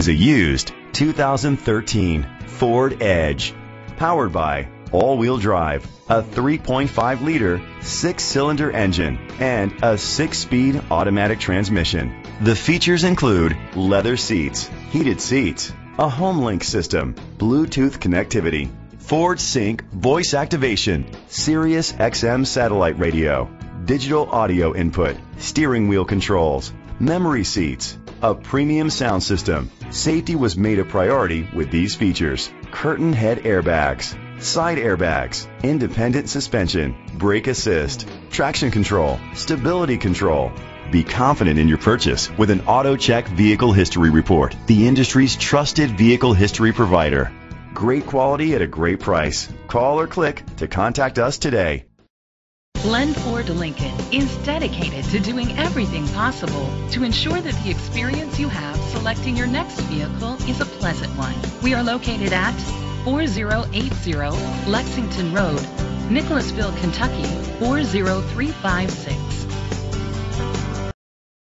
is a used 2013 Ford Edge, powered by all-wheel drive, a 3.5 liter six-cylinder engine, and a six-speed automatic transmission. The features include leather seats, heated seats, a home link system, Bluetooth connectivity, Ford Sync voice activation, Sirius XM satellite radio, digital audio input, steering wheel controls, memory seats, a premium sound system. Safety was made a priority with these features. Curtain head airbags, side airbags, independent suspension, brake assist, traction control, stability control. Be confident in your purchase with an AutoCheck Vehicle History Report, the industry's trusted vehicle history provider. Great quality at a great price. Call or click to contact us today. Glenn Ford Lincoln is dedicated to doing everything possible to ensure that the experience you have selecting your next vehicle is a pleasant one. We are located at 4080 Lexington Road, Nicholasville, Kentucky 40356.